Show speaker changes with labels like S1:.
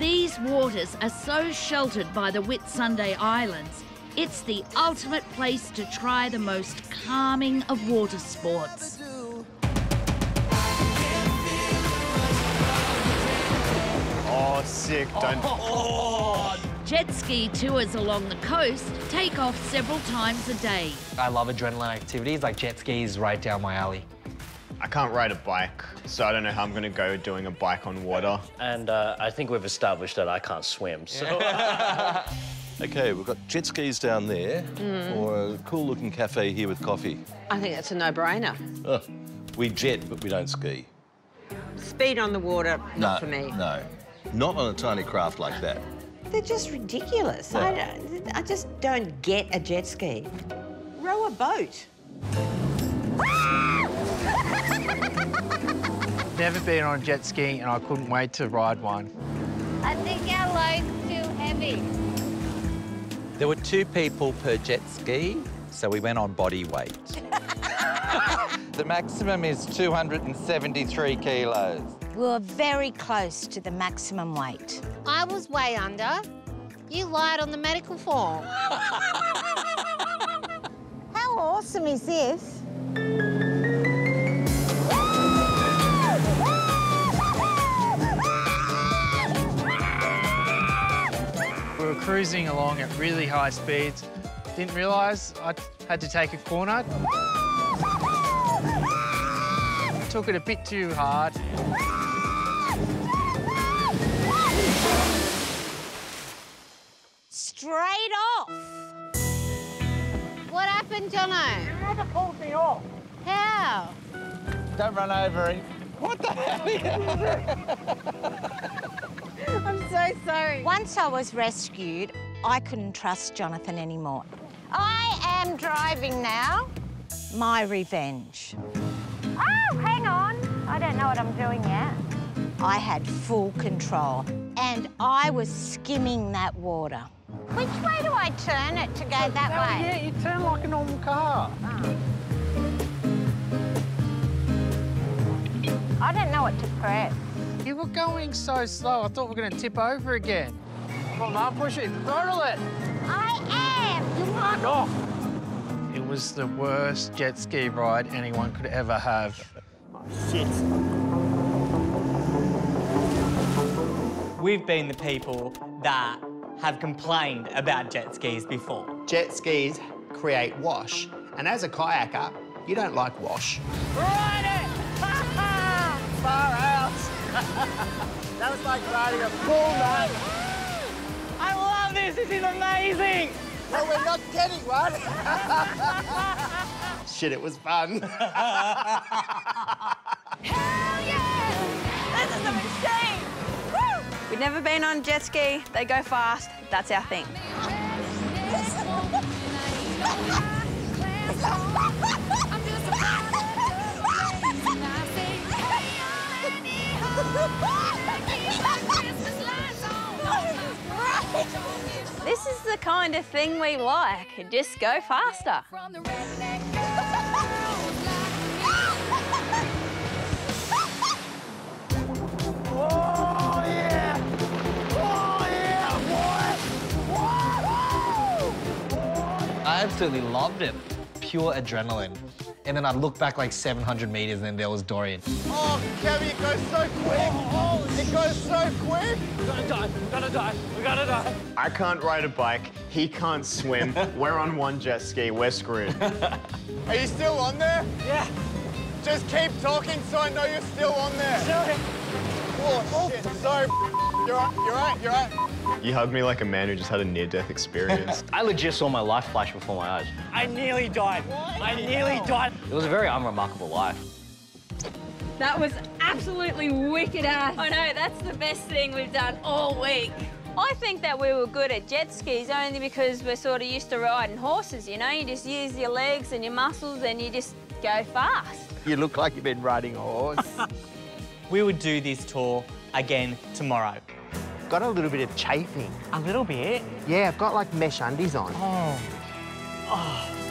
S1: These waters are so sheltered by the Whitsunday Islands, it's the ultimate place to try the most calming of water sports.
S2: Oh, sick. Don't. Oh.
S1: Jet ski tours along the coast take off several times a day.
S3: I love adrenaline activities, like jet skis right down my alley.
S2: I can't ride a bike, so I don't know how I'm going to go doing a bike on water.
S4: And uh, I think we've established that I can't swim, so...
S5: OK, we've got jet skis down there, or a cool-looking cafe here with coffee.
S6: I think that's a no-brainer.
S5: Oh, we jet, but we don't ski.
S6: Speed on the water, not for me.
S5: No, not on a tiny craft like that.
S6: They're just ridiculous. I, don't- I just don't get a jet ski. Row a boat.
S7: Never been on a jet ski and I couldn't wait to ride one.
S8: I think our load's too heavy.
S9: There were two people per jet ski, so we went on body weight. the maximum is 273 kilos.
S8: We were very close to the maximum weight.
S10: I was way under. You lied on the medical form.
S8: How awesome is this?
S7: Cruising along at really high speeds. Didn't realise I had to take a corner. Took it a bit too hard.
S10: Straight off. What happened, Jono?
S7: You never pulled me off.
S10: How?
S9: Don't run over it. What the hell?
S10: I'm so sorry.
S8: Once I was rescued, I couldn't trust Jonathan anymore.
S10: I am driving now.
S8: My revenge.
S10: Oh, hang on. I don't know what I'm doing yet.
S8: I had full control, and I was skimming that water.
S10: Which way do I turn it to go that way?
S7: Yeah, you turn like a normal car. Ah.
S10: I don't know what to press.
S7: You were going so slow, I thought we were going to tip over again. Come on, Mum, push it. Throttle it.
S10: I am.
S7: You aren't off. It was the worst jet ski ride anyone could ever have.
S2: Oh, Shit.
S11: We've been the people that have complained about jet skis before.
S12: Jet skis create wash, and as a kayaker, you don't like wash.
S7: Ride it! Far out! That was like riding a bull, man.
S11: I love this. This is amazing.
S12: No, we're not getting one. Shit, it was fun. Hell yeah!
S13: This is a machine! Woo! We've never been on jet ski. They go fast. That's our thing. This is the kind of thing we like. Just go faster.
S3: I absolutely loved it. Pure adrenaline. And then I'd look back like 700 meters and then there was Dorian.
S2: Oh, Kevin, it goes so quick. Oh, it goes so quick.
S11: We're gonna die. We're gonna die. We're gonna die.
S2: I can't ride a bike. He can't swim. We're on one jet ski. We're screwed. Are you still on there?
S11: Yeah.
S2: Just keep talking so I know you're still on there.
S11: Sorry.
S2: Oh, shit. Sorry. You're right. You're right. You're right. You hugged me like a man who just had a near-death experience.
S4: I legit saw my life flash before my eyes.
S11: I nearly died. I nearly died.
S4: It was a very unremarkable life.
S13: That was absolutely wicked ass. I know, that's the best thing we've done all week. I think that we were good at jet skis only because we're sort of used to riding horses, you know? You just use your legs and your muscles and you just go fast.
S12: You look like you've been riding a horse.
S11: We would do this tour again tomorrow.
S12: Got a little bit of chafing.
S11: A little bit.
S12: Yeah, I've got like mesh undies on.
S11: Oh. Oh.